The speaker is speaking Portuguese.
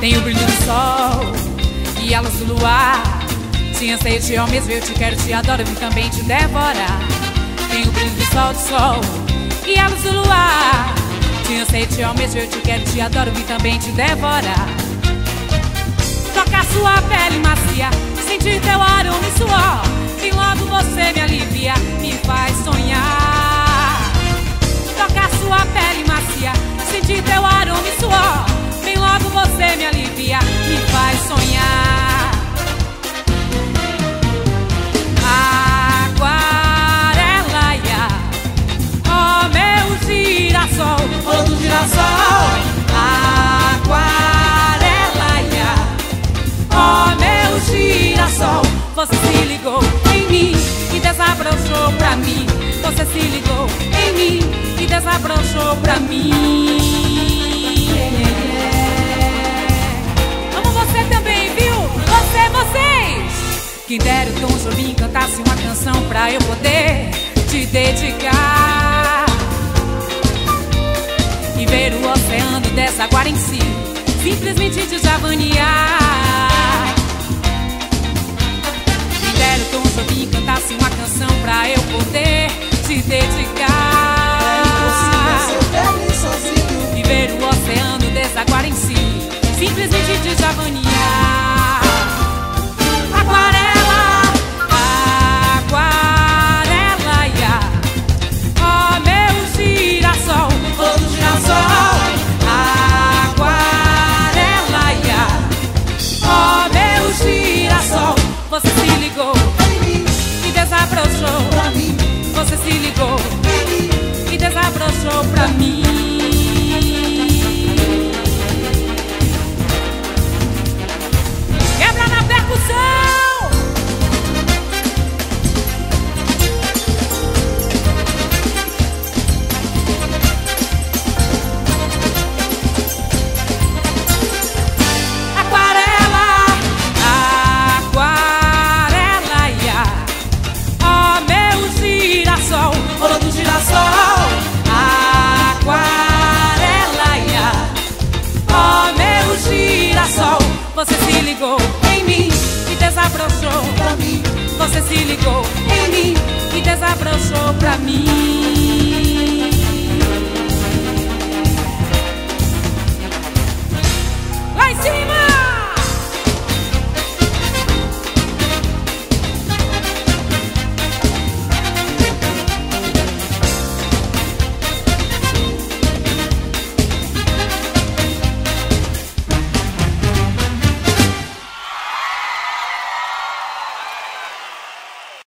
Tem o brilho do sol e a luz do luar. Te anseio, te mesmo, eu te quero, te adoro, vim também te devorar. Tem o brilho do sol, do sol e a luz do luar. Te anseio, te mesmo, eu te quero, te adoro, vim também te devorar. Toca sua pele macia, sentir teu aroma e suor. E logo você me Você se ligou em mim e desabrochou pra mim. Você se ligou em mim e desabrochou pra mim. Amo você também, viu? Você, vocês! Quem dera o Tom Jobim cantasse uma canção pra eu poder te dedicar. E ver o oceano desaguar em si, simplesmente te javanear. Eu poder te dedicar. impossível ser feliz sozinho. E ver o oceano desaguar em si, simplesmente te. Você se ligou em mim e desabrochou. pra mim, Você se ligou em mim e desabrochou pra mim.